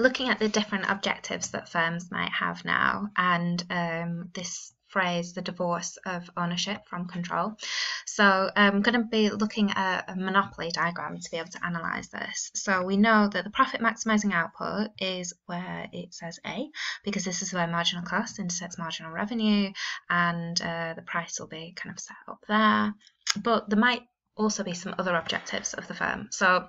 looking at the different objectives that firms might have now and um, this phrase the divorce of ownership from control. So I'm going to be looking at a monopoly diagram to be able to analyse this. So we know that the profit maximising output is where it says A because this is where marginal cost intersects marginal revenue and uh, the price will be kind of set up there. But there might also be some other objectives of the firm. So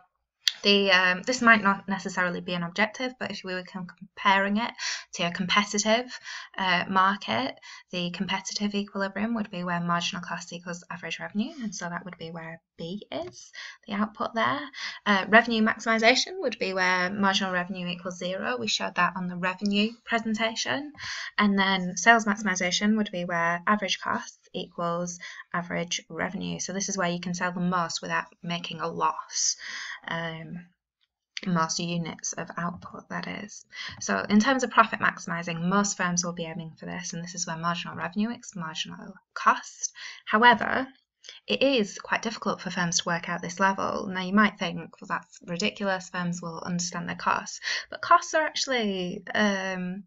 the um, this might not necessarily be an objective, but if we were comparing it to a competitive uh, market, the competitive equilibrium would be where marginal cost equals average revenue, and so that would be where B is, the output there. Uh, revenue maximization would be where marginal revenue equals zero. We showed that on the revenue presentation. And then sales maximization would be where average cost equals average revenue. So this is where you can sell the most without making a loss. Um, units of output that is. So in terms of profit maximizing, most firms will be aiming for this and this is where marginal revenue is marginal cost. However, it is quite difficult for firms to work out this level. Now you might think, well that's ridiculous, firms will understand their costs, but costs are actually um,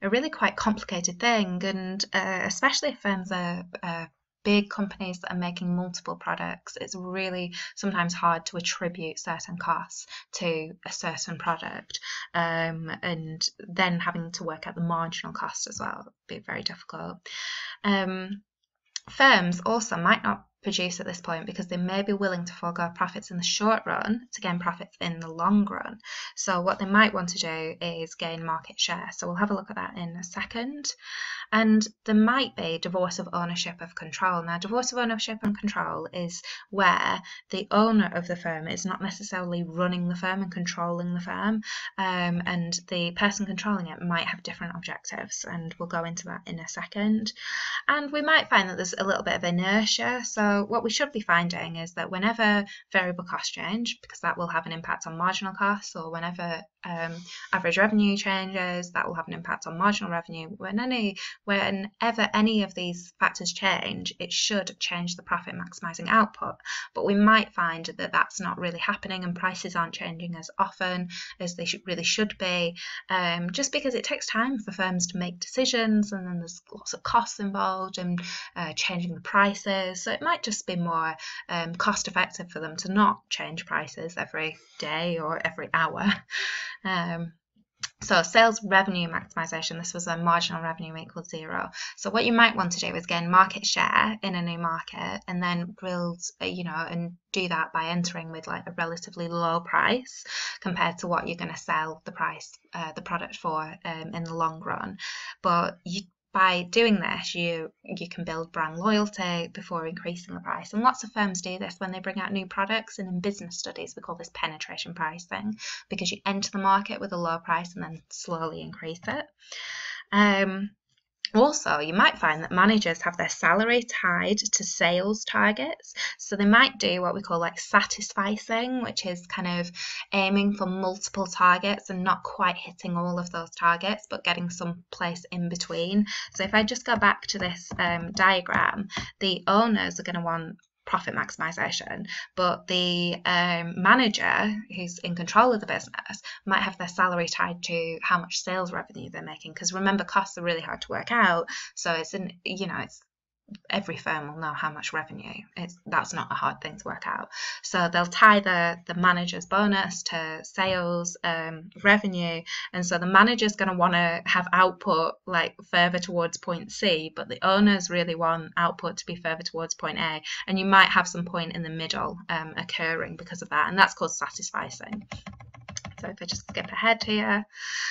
a really quite complicated thing and uh, especially if firms are uh, big companies that are making multiple products, it's really sometimes hard to attribute certain costs to a certain product. Um, and then having to work out the marginal cost as well would be very difficult. Um, firms also might not produce at this point because they may be willing to forego profits in the short run to gain profits in the long run. So what they might want to do is gain market share. So we'll have a look at that in a second. And there might be divorce of ownership of control. Now, divorce of ownership and control is where the owner of the firm is not necessarily running the firm and controlling the firm, um, and the person controlling it might have different objectives, and we'll go into that in a second. And we might find that there's a little bit of inertia. So what we should be finding is that whenever variable costs change, because that will have an impact on marginal costs, or whenever um, average revenue changes, that will have an impact on marginal revenue. When any whenever any of these factors change, it should change the profit maximizing output. But we might find that that's not really happening and prices aren't changing as often as they should, really should be, um, just because it takes time for firms to make decisions and then there's lots of costs involved and uh, changing the prices. So it might just be more um, cost effective for them to not change prices every day or every hour. Um, so sales revenue maximization, this was a marginal revenue equals zero. So what you might want to do is gain market share in a new market and then build, uh, you know, and do that by entering with like a relatively low price compared to what you're going to sell the price, uh, the product for um, in the long run. But you by doing this, you you can build brand loyalty before increasing the price. And lots of firms do this when they bring out new products. And in business studies, we call this penetration pricing because you enter the market with a low price and then slowly increase it. Um, also, you might find that managers have their salary tied to sales targets. So they might do what we call like satisficing, which is kind of aiming for multiple targets and not quite hitting all of those targets, but getting some place in between. So if I just go back to this um, diagram, the owners are going to want profit maximization, but the um, manager who's in control of the business might have their salary tied to how much sales revenue they're making. Because remember, costs are really hard to work out, so it's in you know it's every firm will know how much revenue. It's that's not a hard thing to work out. So they'll tie the the manager's bonus to sales um, revenue, and so the manager's going to want to have output like further towards point C, but the owners really want output to be further towards point A, and you might have some point in the middle um, occurring because of that, and that's called satisficing. So if I just skip ahead here,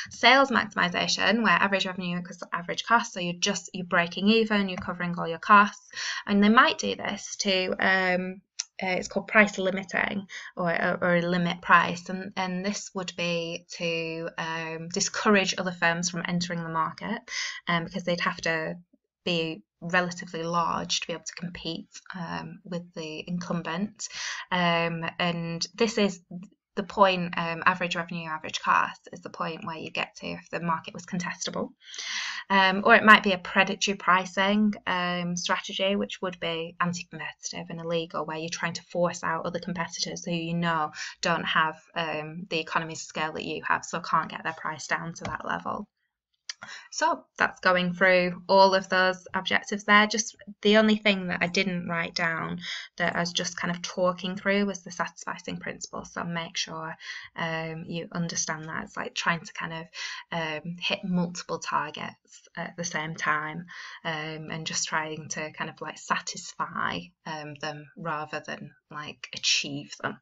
sales maximization, where average revenue equals average cost. So you're just, you're breaking even, you're covering all your costs. And they might do this to, um, uh, it's called price limiting or, or, a limit price and, and this would be to um, discourage other firms from entering the market um, because they'd have to be relatively large to be able to compete um, with the incumbent um, and this is the point um, average revenue average cost is the point where you get to if the market was contestable. Um, or it might be a predatory pricing um, strategy which would be anti-competitive and illegal where you're trying to force out other competitors who you know don't have um, the economies of scale that you have so can't get their price down to that level so that's going through all of those objectives there. Just the only thing that I didn't write down that I was just kind of talking through was the satisficing principle. So make sure um, you understand that. It's like trying to kind of um, hit multiple targets at the same time um, and just trying to kind of like satisfy um, them rather than like achieve them.